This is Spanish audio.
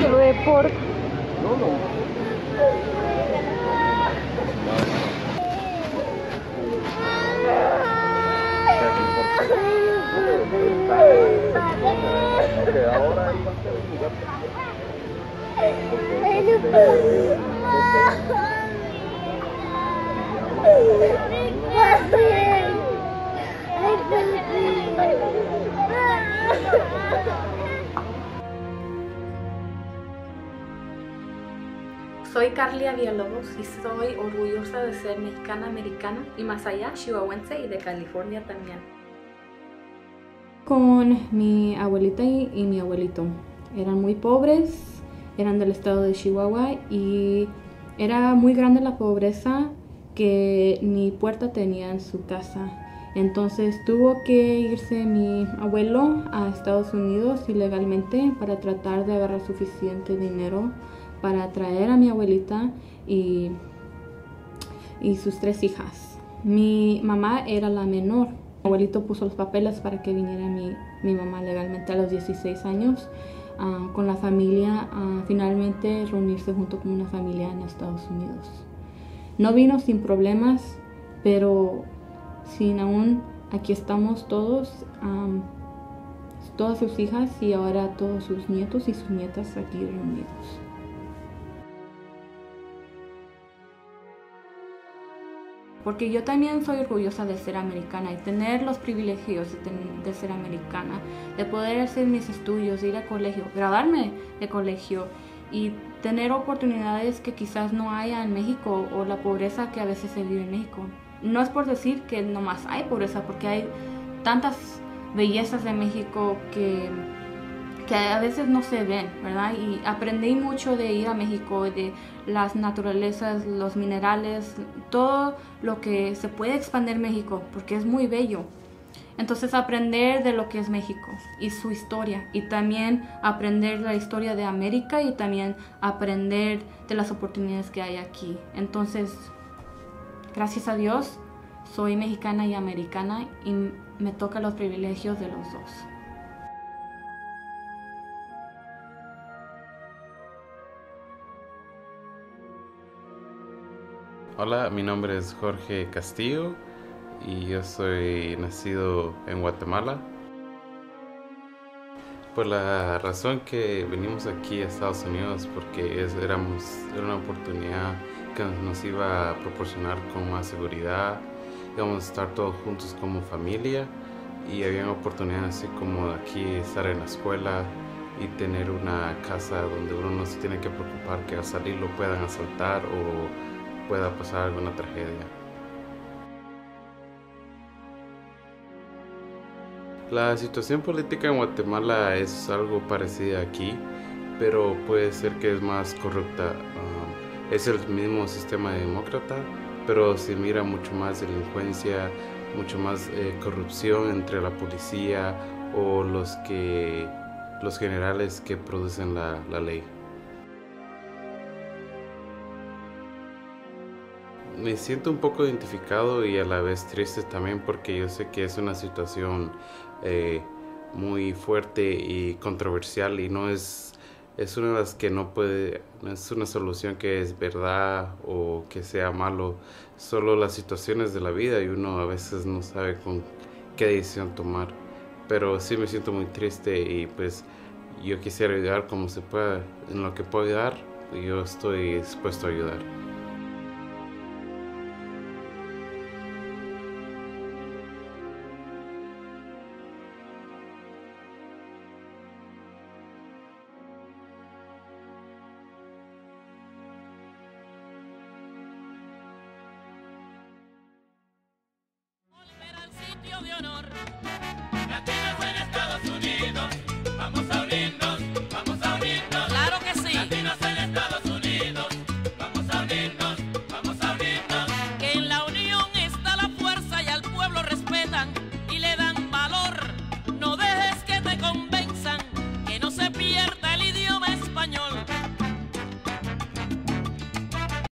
solo de pork. No, no. Porque ahora iba a Soy Carlia Villalobos y soy orgullosa de ser mexicana americana y más allá chihuahuense y de California también. Con mi abuelita y, y mi abuelito. Eran muy pobres, eran del estado de Chihuahua y era muy grande la pobreza que ni puerta tenía en su casa. Entonces tuvo que irse mi abuelo a Estados Unidos ilegalmente para tratar de agarrar suficiente dinero para traer a mi abuelita y, y sus tres hijas. Mi mamá era la menor. Mi abuelito puso los papeles para que viniera mi, mi mamá legalmente a los 16 años ah, con la familia a finalmente reunirse junto con una familia en Estados Unidos. No vino sin problemas, pero sin aún aquí estamos todos, am, todas sus hijas y ahora todos sus nietos y sus nietas aquí reunidos. Porque yo también soy orgullosa de ser americana y tener los privilegios de, ser americana, de poder hacer mis estudios, ir a colegio, graduarme de colegio y tener oportunidades que quizás no haya en México o la pobreza que a veces se vive en México. No es por decir que nomás hay pobreza, porque hay tantas bellezas de México que que a veces no se ven, ¿verdad? Y aprendí mucho de ir a México, de las naturalezas, los minerales, todo lo que se puede expandir México, porque es muy bello. Entonces aprender de lo que es México y su historia y también aprender la historia de América y también aprender de las oportunidades que hay aquí. Entonces, gracias a Dios, soy mexicana y americana y me toca los privilegios de los dos. Hola, mi nombre es Jorge Castillo y yo soy nacido en Guatemala. Por la razón que venimos aquí a Estados Unidos porque éramos, era una oportunidad que nos iba a proporcionar con más seguridad, íbamos a estar todos juntos como familia y había oportunidades así como aquí estar en la escuela y tener una casa donde uno no se tiene que preocupar que al salir lo puedan asaltar o pueda pasar alguna tragedia. La situación política en Guatemala es algo parecida aquí, pero puede ser que es más corrupta. Um, es el mismo sistema demócrata, pero se mira mucho más delincuencia, mucho más eh, corrupción entre la policía o los que los generales que producen la ley. Me siento un poco identificado y a la vez triste también porque yo sé que es una situación eh, muy fuerte y controversial y no es es una de las que no puede no es una solución que es verdad o que sea malo solo las situaciones de la vida y uno a veces no sabe con qué decisión tomar. Pero sí me siento muy triste y pues yo quisiera ayudar como se pueda en lo que pueda ayudar yo estoy dispuesto a ayudar honor.